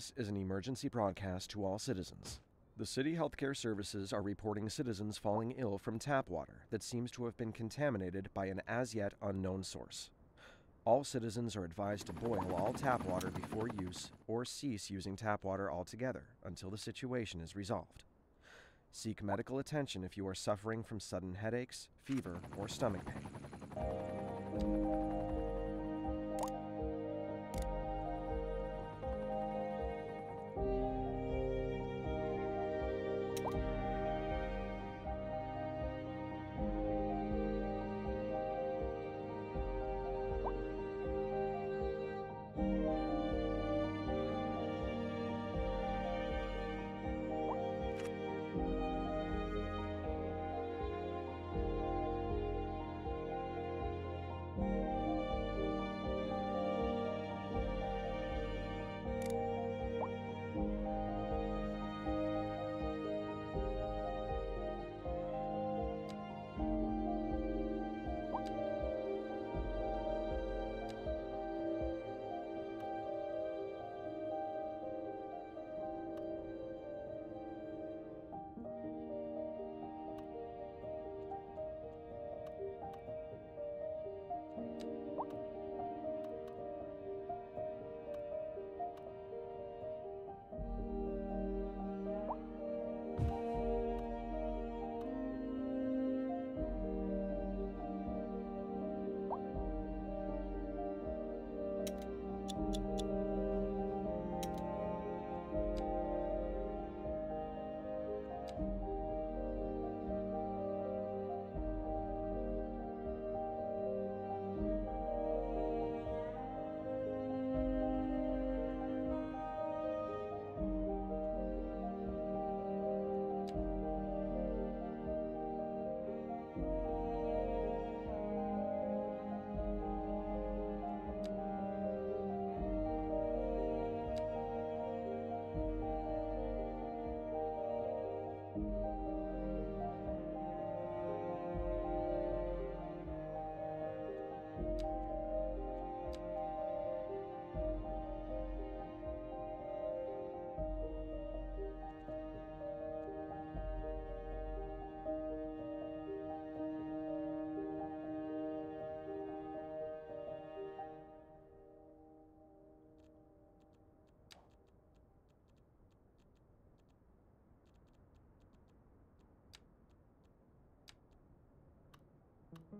This is an emergency broadcast to all citizens. The city healthcare services are reporting citizens falling ill from tap water that seems to have been contaminated by an as yet unknown source. All citizens are advised to boil all tap water before use or cease using tap water altogether until the situation is resolved. Seek medical attention if you are suffering from sudden headaches, fever, or stomach pain.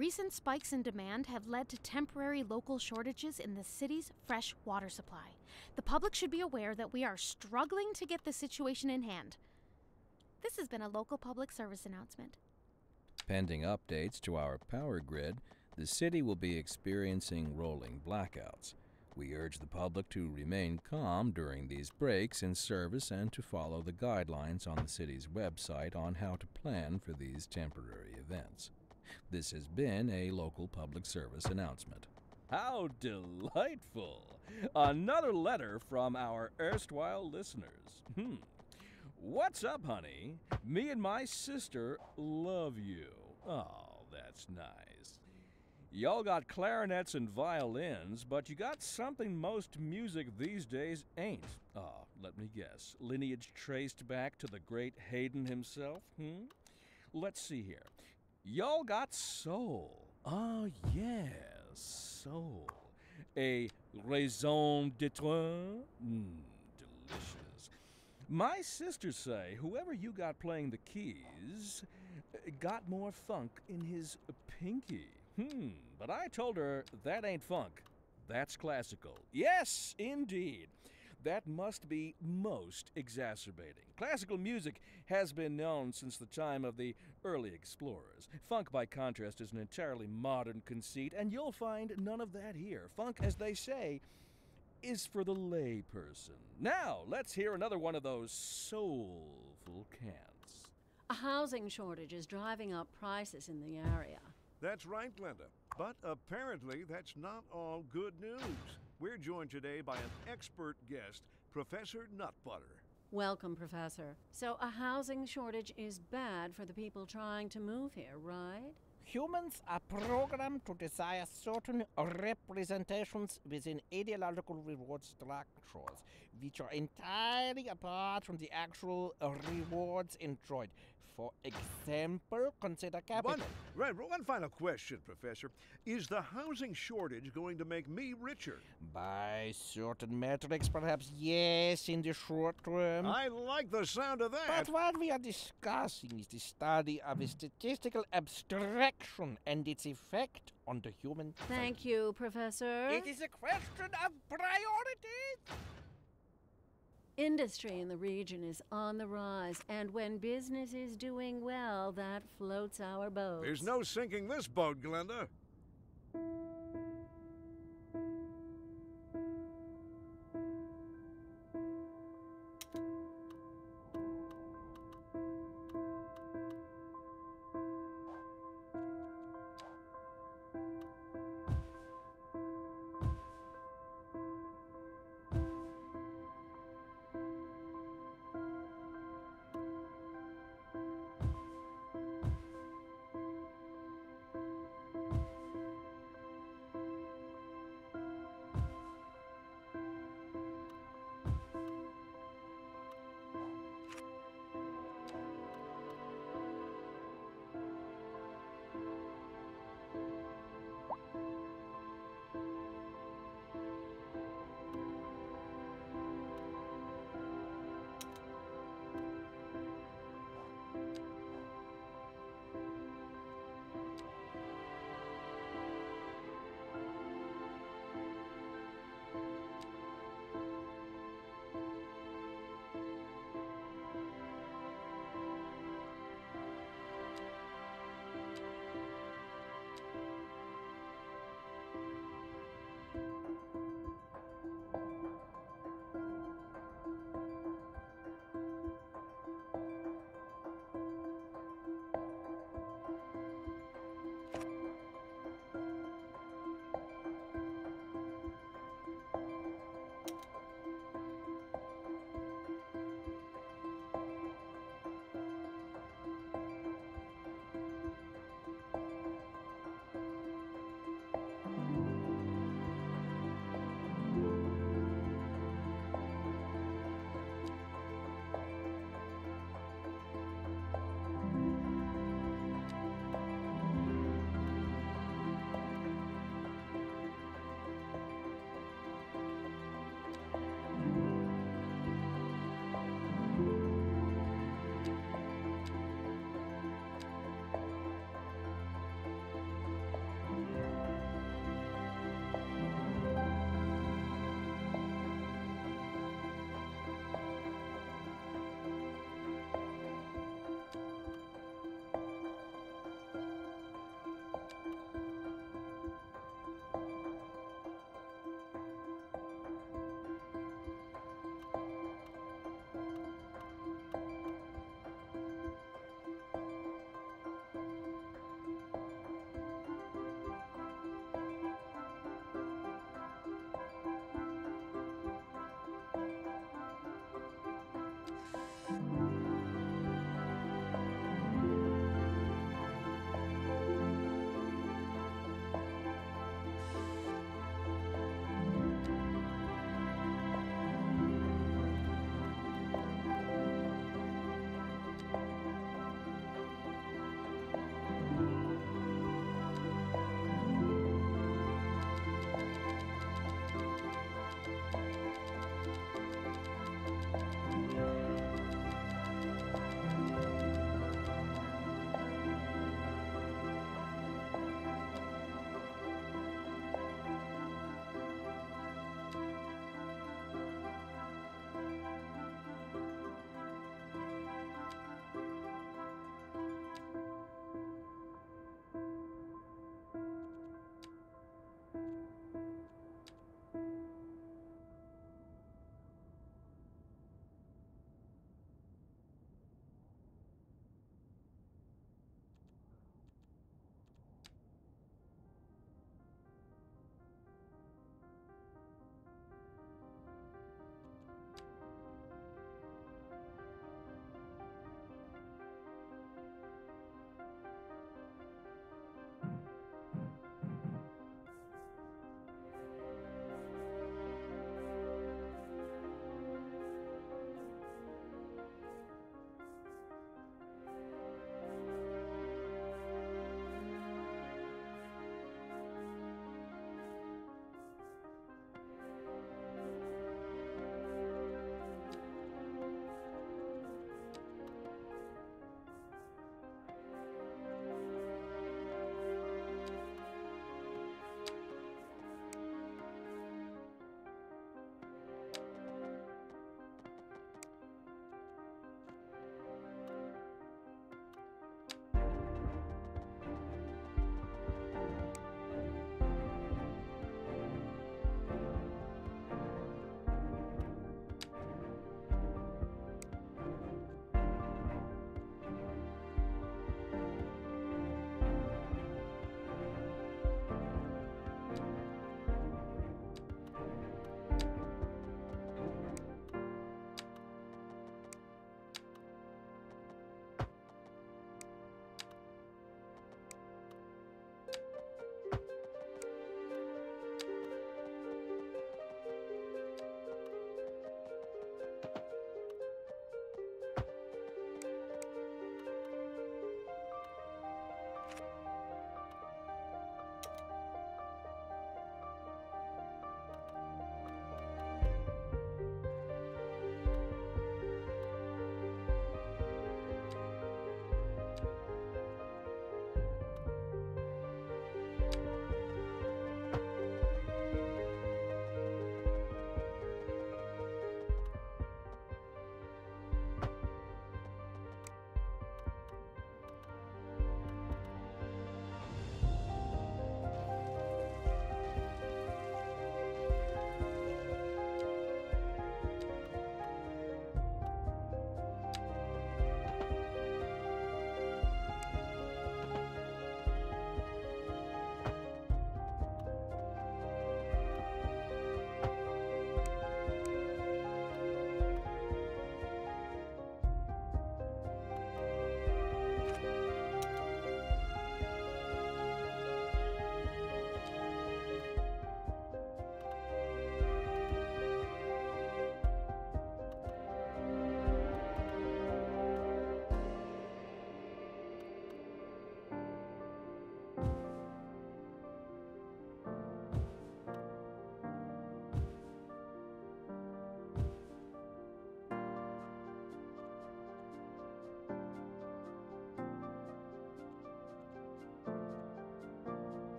Recent spikes in demand have led to temporary local shortages in the city's fresh water supply. The public should be aware that we are struggling to get the situation in hand. This has been a local public service announcement. Pending updates to our power grid, the city will be experiencing rolling blackouts. We urge the public to remain calm during these breaks in service and to follow the guidelines on the city's website on how to plan for these temporary events. This has been a local public service announcement. How delightful! Another letter from our erstwhile listeners. Hmm. What's up, honey? Me and my sister love you. Oh, that's nice. Y'all got clarinets and violins, but you got something most music these days ain't. Ah, let me guess. Lineage traced back to the great Haydn himself? Hmm? Let's see here. Y'all got soul. Oh, yes, soul. A raison d'etre? Mmm, delicious. My sisters say whoever you got playing the keys uh, got more funk in his pinky. Hmm, but I told her that ain't funk. That's classical. Yes, indeed. That must be most exacerbating. Classical music has been known since the time of the early explorers. Funk, by contrast, is an entirely modern conceit, and you'll find none of that here. Funk, as they say, is for the layperson. Now, let's hear another one of those soulful cants. A housing shortage is driving up prices in the area. That's right, Glenda. But apparently, that's not all good news. We're joined today by an expert guest, Professor Nutbutter. Welcome, Professor. So, a housing shortage is bad for the people trying to move here, right? Humans are programmed to desire certain representations within ideological reward structures, which are entirely apart from the actual rewards enjoyed. For example, consider capital. One, right, one final question, Professor. Is the housing shortage going to make me richer? By certain metrics, perhaps yes, in the short term. I like the sound of that. But what we are discussing is the study of a statistical abstraction and its effect on the human. Thank you, Professor. It is a question of priorities. Industry in the region is on the rise, and when business is doing well, that floats our boat. There's no sinking this boat, Glenda.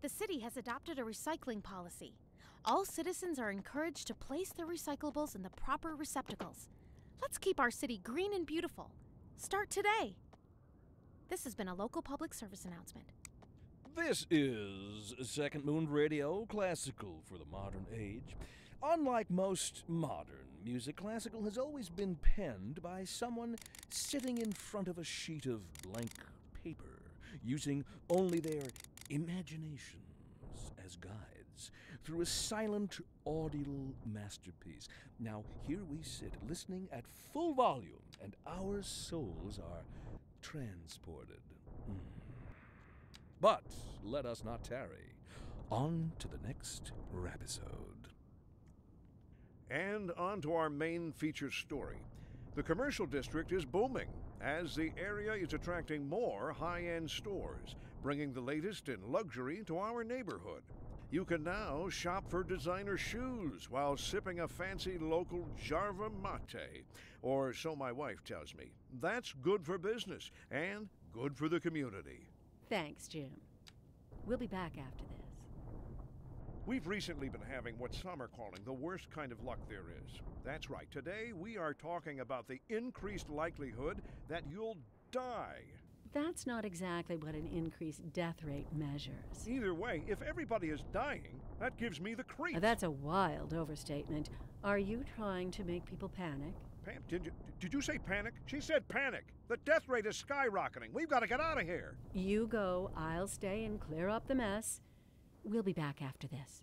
The city has adopted a recycling policy. All citizens are encouraged to place their recyclables in the proper receptacles. Let's keep our city green and beautiful. Start today. This has been a local public service announcement. This is Second Moon Radio, classical for the modern age. Unlike most modern music, classical has always been penned by someone sitting in front of a sheet of blank paper, using only their imaginations as guides through a silent, audible masterpiece. Now, here we sit, listening at full volume, and our souls are transported. Mm. But let us not tarry. On to the next rapisode. And on to our main feature story. The commercial district is booming as the area is attracting more high end stores, bringing the latest in luxury to our neighborhood. You can now shop for designer shoes while sipping a fancy local Jarva mate, or so my wife tells me. That's good for business and good for the community. Thanks, Jim. We'll be back after this. We've recently been having what some are calling the worst kind of luck there is. That's right. Today we are talking about the increased likelihood that you'll die. That's not exactly what an increased death rate measures. Either way, if everybody is dying, that gives me the creeps. That's a wild overstatement. Are you trying to make people panic? Pam, did you, did you say panic? She said panic. The death rate is skyrocketing. We've got to get out of here. You go, I'll stay and clear up the mess. We'll be back after this.